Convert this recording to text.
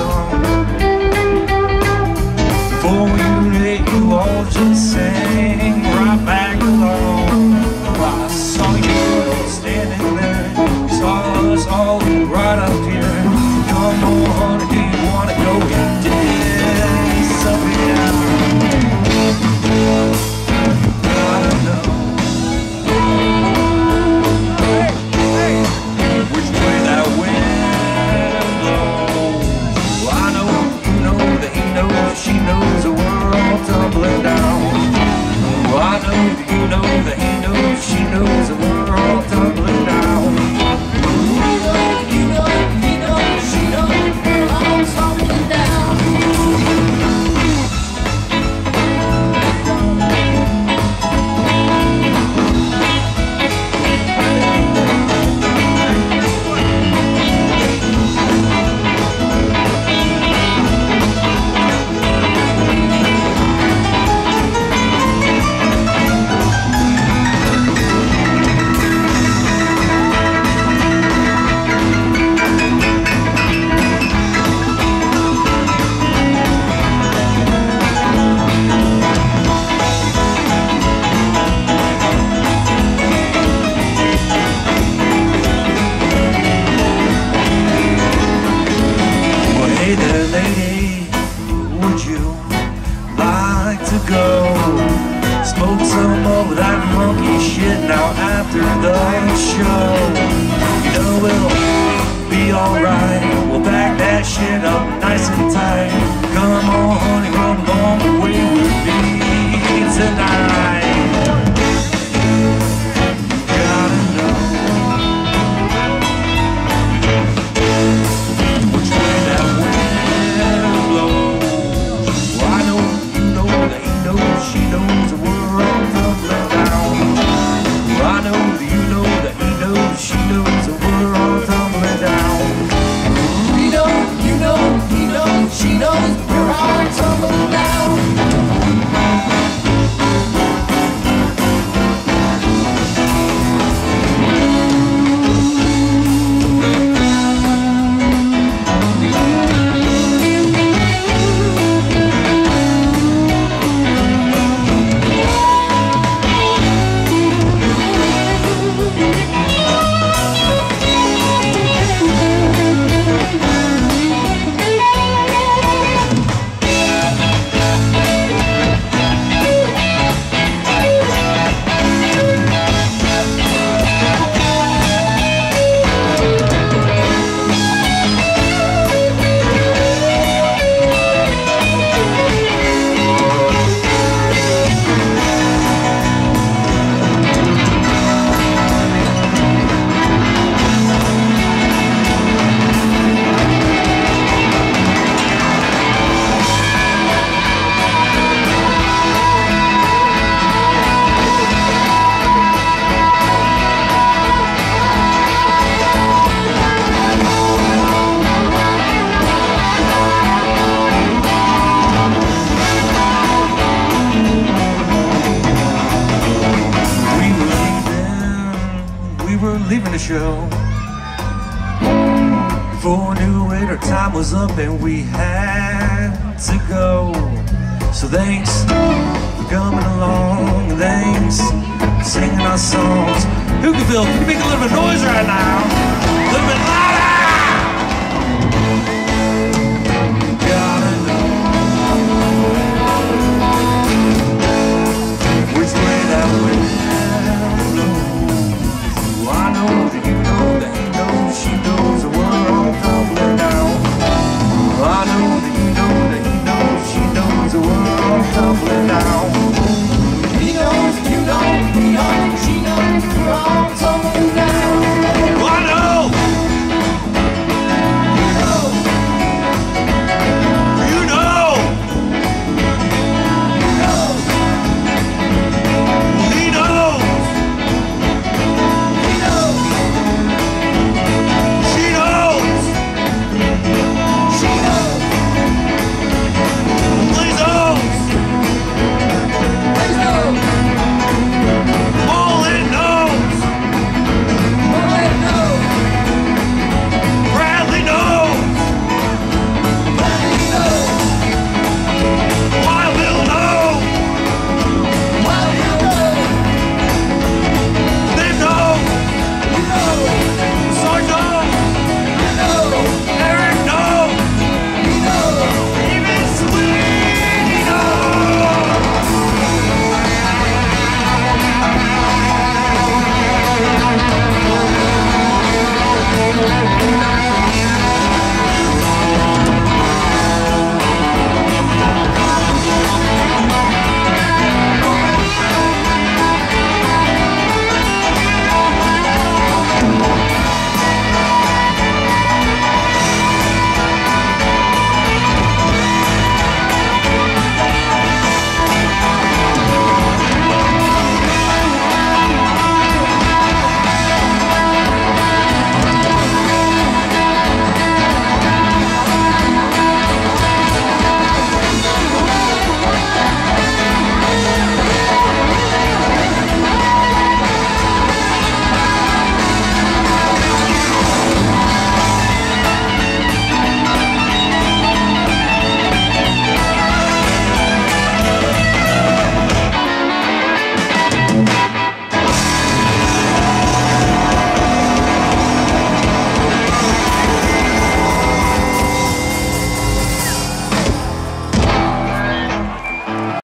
song. show. You know we'll be alright. We'll back that shit up nice and tight. Come on, honey, come on, we show we knew our time was up and we had to go. So thanks for coming along. Thanks for singing our songs. Who can feel, can you make a little bit of noise right now?